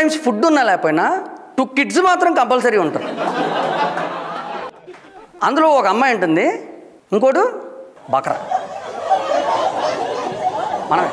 Times food ఉన్నా లేకపోయినా two kids మాత్రం కంపల్సరీ ఉంటారు. అందులో ఒక అమ్మాయి ఉంటుంది. ఇంకోటి బకరా. మనమే.